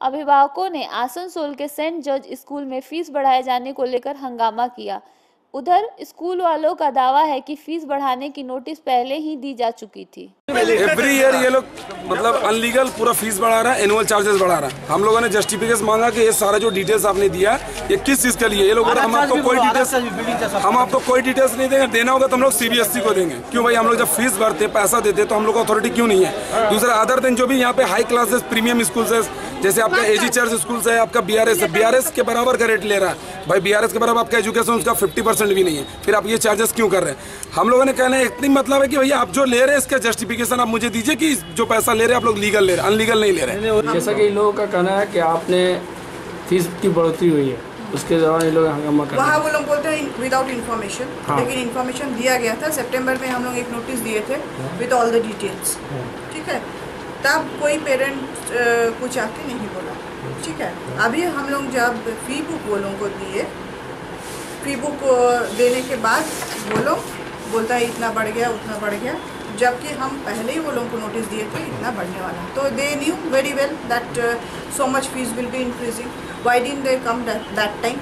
अभिभावकों ने आसनसोल के सेंट जॉर्ज स्कूल में फ़ीस बढ़ाए जाने को लेकर हंगामा किया। उधर स्कूल वालों का दावा है कि फ़ीस बढ़ाने की नोटिस पहले ही दी जा चुकी थी। एवरी ईयर ये लोग मतलब अनलीगल पूरा फ़ीस बढ़ा रहा है एनुअल चार्जेस बढ़ा रहा है। हम लोगों ने जस्टिफिकेशन मांगा कि ये सारा जो डिटेल्स आपने दिया ये किस चीज़ के लिए? ये लोग हम आपको कोई डिटेल्स हम आपको कोई डिटेल्स नहीं देंगे। देना होगा तो हम लोग सीबीएसई को देंगे। क्यों भाई? हम लोग जब फ़ीस भरते पैसा देते तो हम लोग को अथॉरिटी क्यों नहीं है? दूसरा अदर दिन जो भी यहाँ पे हाई क्लासेस प्रीमियम स्कूल है जैसे आपका एजी चर्च स्कूल है आपका बीआरएस है। बीआरएस के बराबर का रेट ले रहा है। भाई बीआरएस के बराबर आपका एजुकेशन उसका फिफ्टी परसेंट भी नहीं है। फिर आप ये चार्जेस क्यों कर रहे हैं? हम लोगों ने कहना है इतनी मतलब है कि भैया आप जो ले रहे हैं इसका जस्टिफिकेशन आप मुझे दीजिए कि जो पैसा ले रहे हैं आप लोग लीगल ले रहे हैं अनलीगल नहीं ले रहे हैं। जैसा कि इन लोगों का कहना है कि आपने फ़ीस की बढ़ोतरी हुई है उसके दौरान ये लोग हंगामा कर रहे वहाँ हैं वो लोग बोलते हैं विदाउट इन्फॉर्मेशन हाँ। लेकिन इन्फॉर्मेशन दिया गया था सितंबर में हम लोग एक नोटिस दिए थे विद ऑल द डिटेल्स ठीक है? तब कोई पेरेंट कुछ आके नहीं बोला। ठीक है? अभी हम लोग जब फ़ी बुक वो लोगों को दिए फ़ी बुक देने के बाद वो लोग बोलता है, इतना बढ़ गया, उतना बढ़ गया। जबकि हम पहले ही वो लोगों को नोटिस दिए थे, इतना बढ़ने वाला। तो they knew very well that so much fees will be increasing why didn't they come that time